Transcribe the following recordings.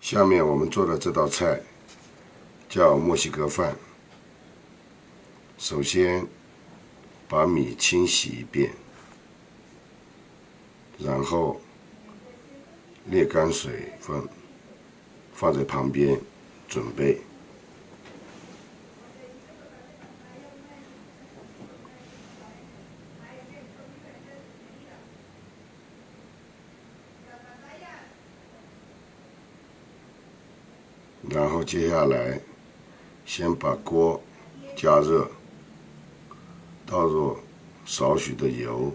下面我们做的这道菜叫墨西哥饭。首先把米清洗一遍，然后沥干水分，放在旁边准备。然后接下来，先把锅加热，倒入少许的油，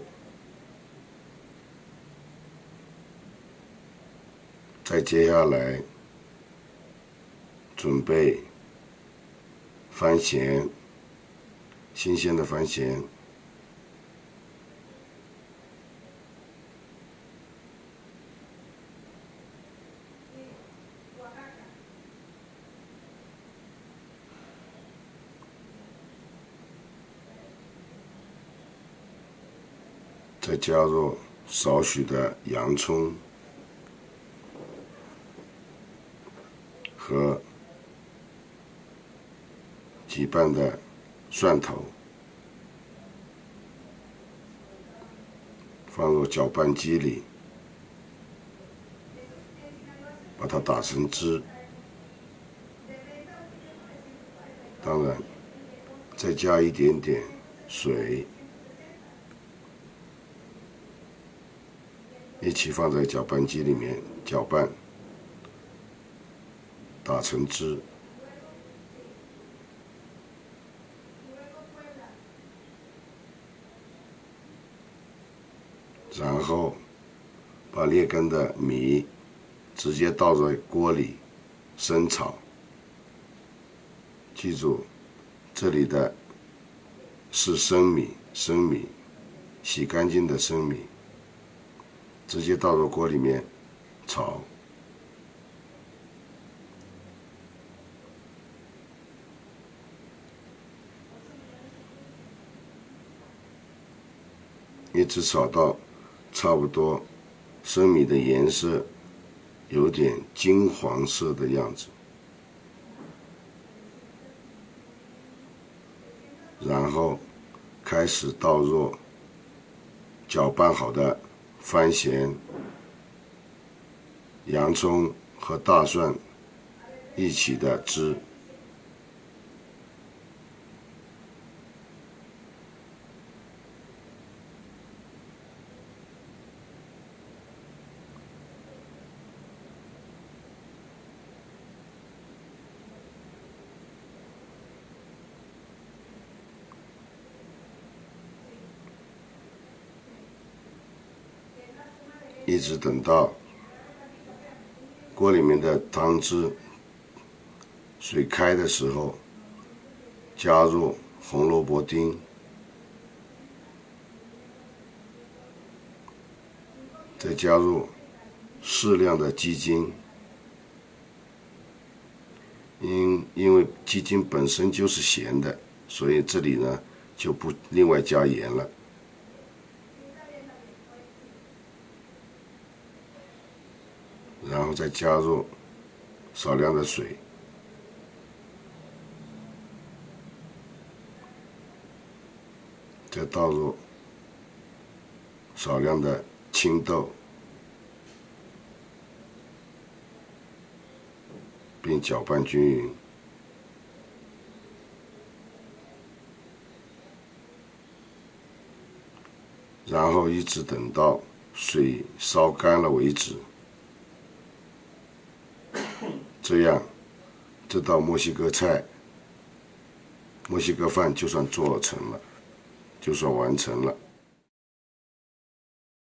再接下来准备番茄，新鲜的番茄。再加入少许的洋葱和几瓣的蒜头，放入搅拌机里，把它打成汁。当然，再加一点点水。一起放在搅拌机里面搅拌，打成汁，然后把裂根的米直接倒在锅里生炒。记住，这里的是生米，生米，洗干净的生米。直接倒入锅里面炒，一直炒到差不多生米的颜色有点金黄色的样子，然后开始倒入搅拌好的。番茄、洋葱和大蒜一起的汁，一直等到锅里面的汤汁水开的时候，加入红萝卜丁，再加入适量的鸡精，因因为鸡精本身就是咸的，所以这里呢就不另外加盐了。然后再加入少量的水，再倒入少量的青豆，并搅拌均匀，然后一直等到水烧干了为止。这样，这道墨西哥菜、墨西哥饭就算做成了，就算完成了。